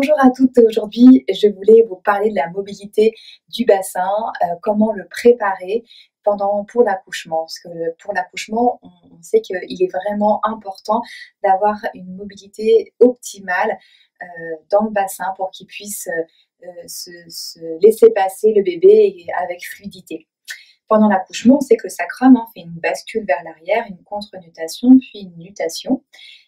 Bonjour à toutes, aujourd'hui je voulais vous parler de la mobilité du bassin, euh, comment le préparer pendant pour l'accouchement. Parce que pour l'accouchement, on, sait qu'il est vraiment important d'avoir une mobilité optimale euh, dans le bassin pour qu'il puisse euh, se, se, laisser passer le bébé avec fluidité. Pendant l'accouchement, on sait que le sacrum hein, fait une bascule vers l'arrière, une contre-nutation, puis une nutation.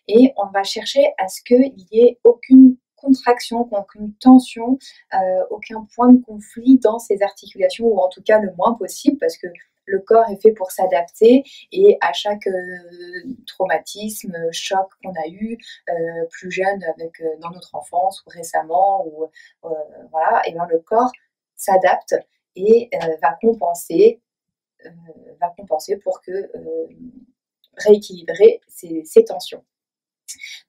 Et on va chercher à ce qu'il n'y ait aucune contraction, aucune tension, euh, aucun point de conflit dans ces articulations, ou en tout cas le moins possible, parce que le corps est fait pour s'adapter et à chaque euh, traumatisme, choc qu'on a eu euh, plus jeune avec dans notre enfance ou récemment ou voilà, et bien le corps s'adapte et va compenser va compenser pour que rééquilibrer ces tensions.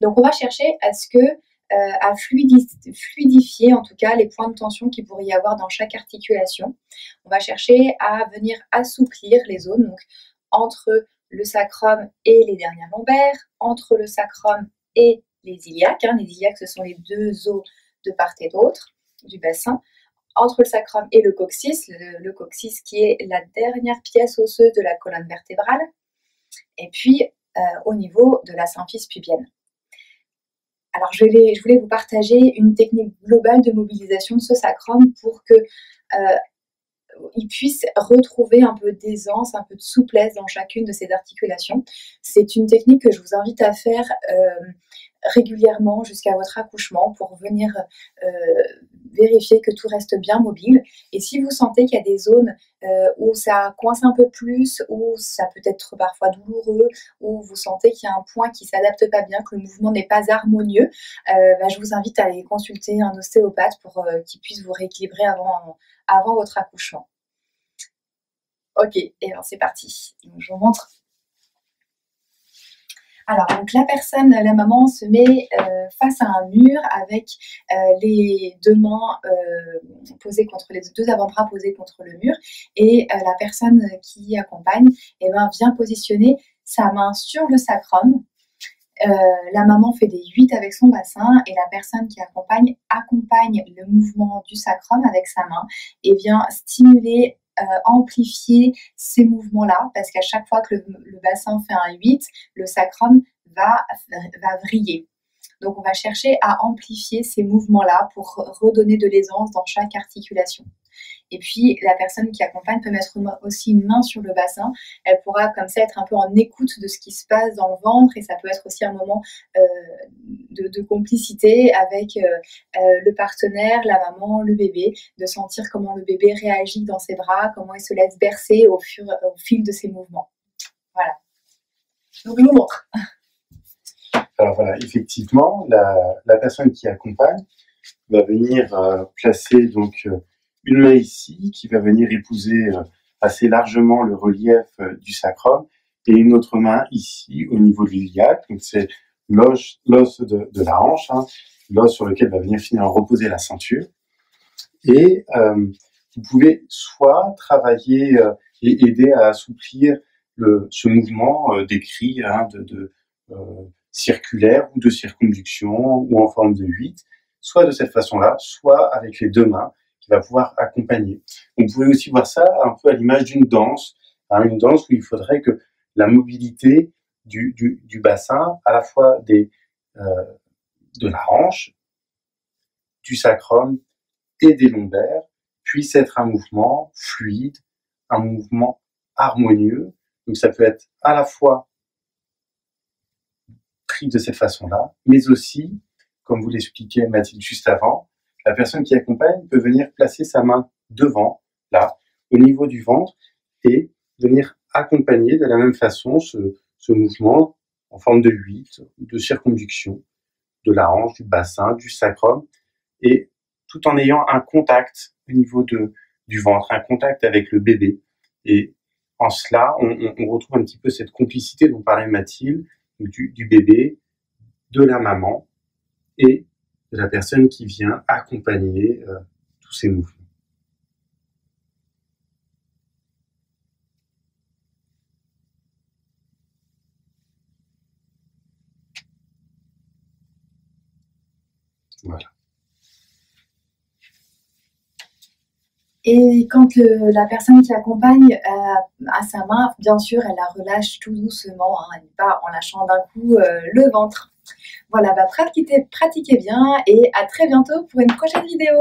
Donc on va chercher à ce que euh, à fluidifier en tout cas les points de tension qu'il pourrait y avoir dans chaque articulation. On va chercher à venir assouplir les zones, donc entre le sacrum et les dernières lombaires, entre le sacrum et les iliaques. Hein. Les iliaques, ce sont les deux os de part et d'autre du bassin. Entre le sacrum et le coccyx, le, coccyx qui est la dernière pièce osseuse de la colonne vertébrale. Et puis euh, au niveau de la symphyse pubienne. Alors, je, voulais vous partager une technique globale de mobilisation de ce sacrum pour que euh, puisse retrouver un peu d'aisance, un peu de souplesse dans chacune de ses articulations. C'est une technique que je vous invite à faire euh, régulièrement jusqu'à votre accouchement pour venir euh, vérifier que tout reste bien mobile. Et si vous sentez qu'il y a des zones euh, où ça coince un peu plus, où ça peut être parfois douloureux, où vous sentez qu'il y a un point qui s'adapte pas bien, que le mouvement n'est pas harmonieux, euh, bah, je vous invite à aller consulter un ostéopathe pour qu'il puisse vous rééquilibrer avant, avant votre accouchement. Ok, et alors c'est parti. je vous montre alors, donc la personne, la maman se met euh, face à un mur avec euh, les deux mains euh, posées contre les deux avant-bras posés contre le mur et la personne qui accompagne eh ben, vient positionner sa main sur le sacrum. la maman fait des 8 avec son bassin et la personne qui accompagne accompagne le mouvement du sacrum avec sa main et vient stimuler amplifier ces mouvements-là, parce qu'à chaque fois que le, bassin fait un 8, le sacrum va, va vriller. Donc on va chercher à amplifier ces mouvements-là pour redonner de l'aisance dans chaque articulation. Et puis la personne qui accompagne peut mettre aussi une main sur le bassin. Elle pourra comme ça être un peu en écoute de ce qui se passe dans le ventre et ça peut être aussi un moment euh, de, complicité avec euh, euh, le partenaire, la maman, le bébé, de sentir comment le bébé réagit dans ses bras, comment il se laisse bercer au, fur, fil de ses mouvements. Voilà. Donc je. Alors voilà, effectivement, la, personne qui accompagne va venir euh, placer donc une main ici qui va venir épouser assez largement le relief du sacrum et une autre main ici au niveau de l'iliaque. Donc c'est l'os de, la hanche, hein, l'os sur lequel va venir finalement reposer la ceinture. Et euh, vous pouvez soit travailler euh, et aider à assouplir ce mouvement euh, décrit hein, de, circulaire ou de circonduction ou en forme de 8, soit de cette façon-là, soit avec les deux mains qui va pouvoir accompagner. Vous pouvez aussi voir ça un peu à l'image d'une danse, hein, une danse où il faudrait que la mobilité du, du, bassin, à la fois des, euh, de la hanche, du sacrum et des lombaires, puisse être un mouvement fluide, un mouvement harmonieux. Donc ça peut être à la fois de cette façon-là, mais aussi, comme vous l'expliquait Mathilde juste avant, la personne qui accompagne peut venir placer sa main devant, là, au niveau du ventre, et venir accompagner de la même façon ce, ce mouvement en forme de 8, de circonduction de la hanche, du bassin, du sacrum, et tout en ayant un contact au niveau de, du ventre, un contact avec le bébé. Et en cela, on, retrouve un petit peu cette complicité dont parlait Mathilde, du, du bébé, de la maman et de la personne qui vient accompagner euh, tous ces mouvements. Voilà. Et quand la personne qui accompagne euh, a sa main, bien sûr, elle la relâche tout doucement, hein, pas en lâchant d'un coup euh, le ventre. Voilà, bah, pratiquez, pratiquez bien et à très bientôt pour une prochaine vidéo.